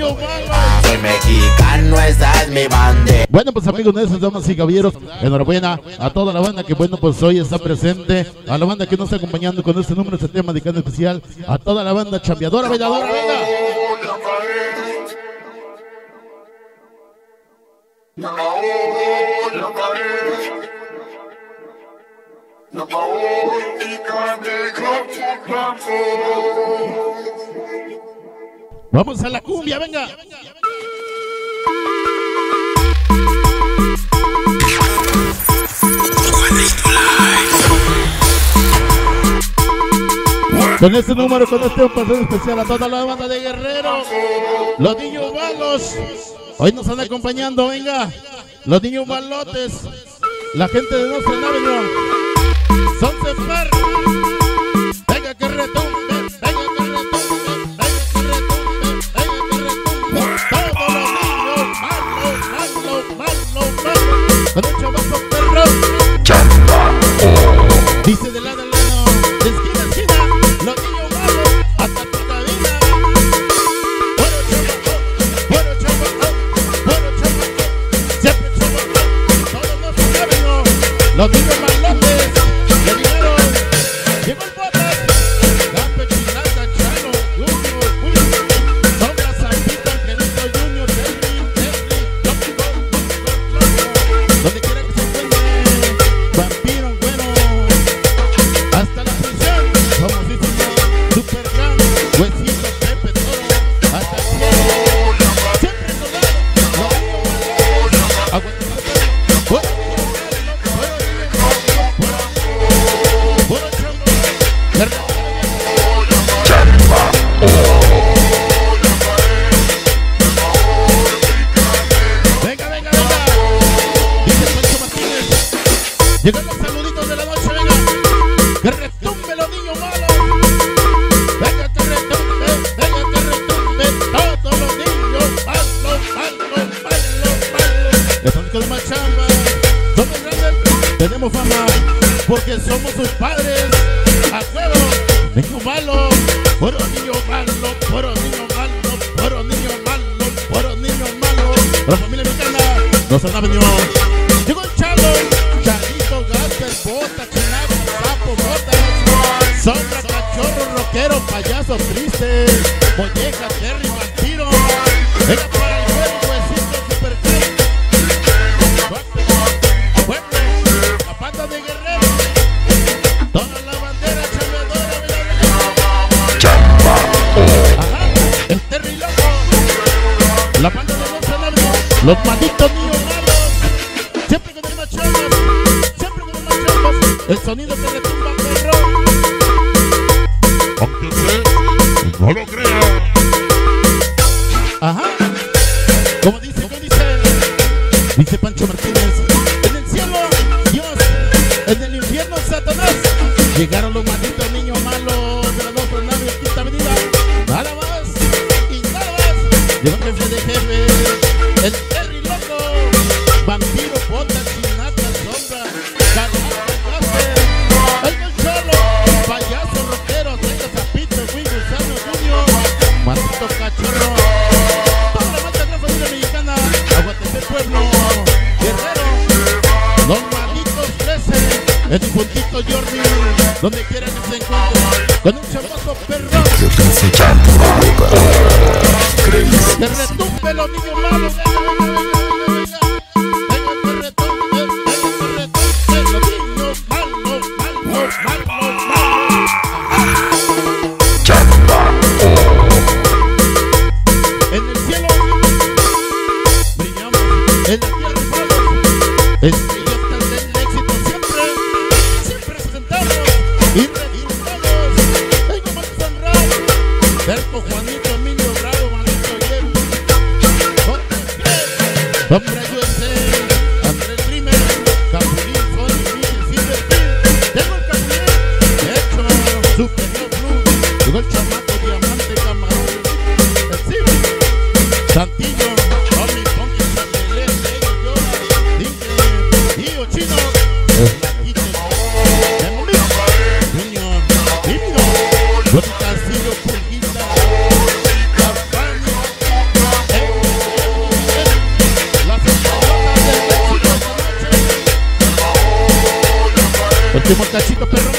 Soy mexicano, esa es mi bandera. Bueno, pues amigos de esos damas y caballeros, enhorabuena a toda la banda que bueno, pues hoy está presente, a la banda que nos está acompañando con este número, este tema de canto especial, a toda la banda chambeadora, bailadora, venga. Vamos a la cumbia, venga. Con este número, con este un paseo especial a toda la banda de Guerrero, los niños malos, hoy nos están acompañando, venga, los niños malotes, la gente de Nostra Avenue, son Par, venga que retumbe, tenemos fama. Porque somos sus padres. A huevo. Niños malos. Puro niño malo, puro niño malo, puro niño malo, puro niño malo. La familia mexicana nos han venido. El chalo, chalito, gasper, bota, sapo, botas. Sombra, cachorro, rockero, payaso triste. Molleja, Terry, vampiro. Los malditos niños malos. Siempre con el machamos, siempre con el machamos. El sonido que retumba perro. Aunque usted no lo crea. Ajá. Como dice, como dice. Dice Pancho Martínez. En el cielo, Dios. En el infierno, Satanás. Llegaron los 13. El puntito Jordi. Donde quiera que se encuentre. Con un chamazo perro. Venga, venga, venga. Venga, que retumbe. Los niños malos. En el cielo brillamos, en la tierra Sombra USA, último cachito, perro.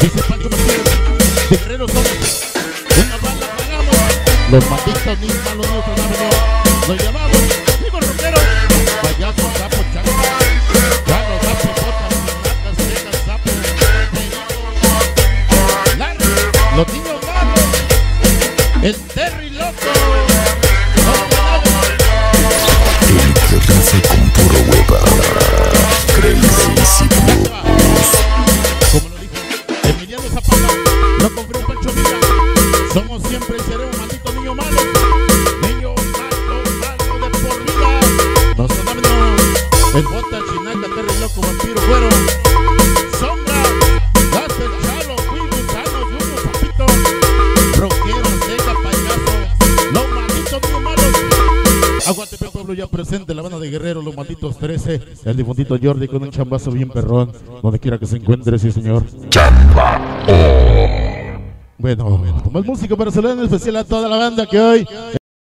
Dice Pancho Martínez, de Guerrero somos. Una bala pagamos. Los malditos niños malos niños han venido. Los llamados, digo rockero. Payaso, sapo, chango. Gato, sapo, jota, ratas, cejas, sapo. Larry, Los niños malos. El Terry loco. El que con puro hueva. Como lo dijo Emiliano Zapata, lo compré un Pancho Villa. Somos siempre y seremos de Guerrero, los malditos 13, el difundito Jordi con un chambazo bien perrón, donde quiera que se encuentre, sí señor. Chamba. Bueno, más música para saludar en especial a toda la banda que hoy